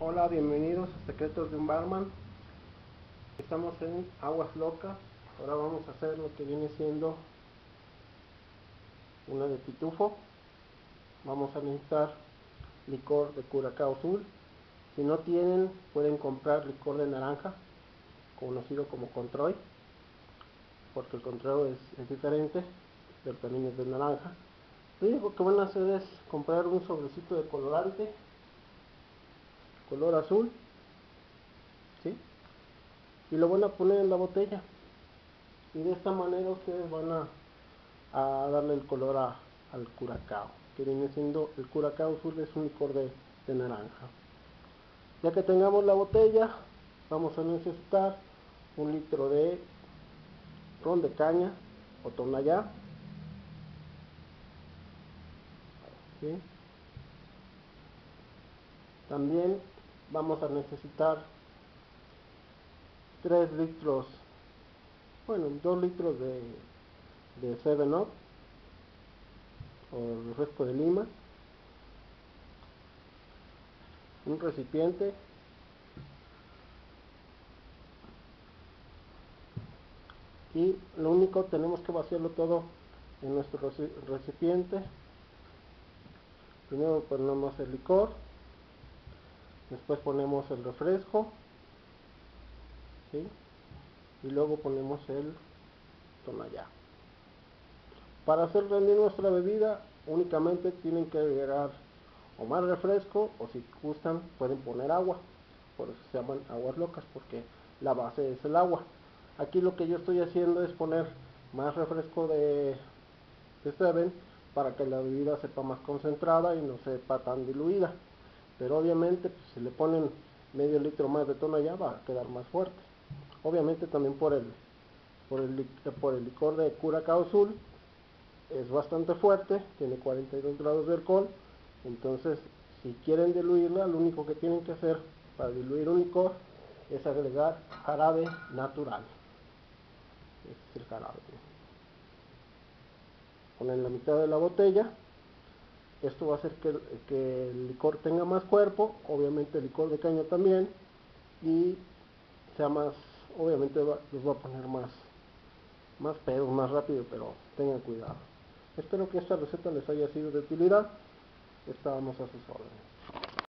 Hola, bienvenidos a Secretos de un Barman. Estamos en Aguas Locas. Ahora vamos a hacer lo que viene siendo una de pitufo. Vamos a necesitar licor de curacao azul. Si no tienen, pueden comprar licor de naranja, conocido como Controy, porque el Controy es, es diferente, pero también es de naranja. Lo único que van a hacer es comprar un sobrecito de colorante color azul ¿sí? y lo van a poner en la botella y de esta manera ustedes van a, a darle el color a, al curacao que viene siendo el curacao azul es un licor de, naranja ya que tengamos la botella vamos a necesitar un litro de ron de caña o tonallá ¿sí? también vamos a necesitar 3 litros bueno 2 litros de, de 7 up o refresco de lima. Un recipiente. Y lo único tenemos que vaciarlo todo en nuestro recipiente. Primero ponemos el licor después ponemos el refresco y luego ponemos el tonallá. Para hacer rendir nuestra bebida únicamente tienen que agregar o más refresco o si gustan pueden poner agua. Por eso se llaman aguas locas porque la base es el agua. Aquí lo que yo estoy haciendo es poner más refresco de, de Seven para que la bebida sepa más concentrada y no sepa tan diluida pero obviamente pues, si le ponen medio litro más de tono ya va a quedar más fuerte. Obviamente también por el por el, por el licor de curacao azul es bastante fuerte tiene 42 grados de alcohol entonces si quieren diluirla lo único que tienen que hacer para diluir un licor es agregar jarabe natural. Es el jarabe. Ponen la mitad de la botella esto va a hacer que, que, el licor tenga más cuerpo, obviamente el licor de caña también, y sea más, obviamente va, les va a poner más, más pedos, más rápido, pero tengan cuidado. Espero que esta receta les haya sido de utilidad, estábamos a sus órdenes.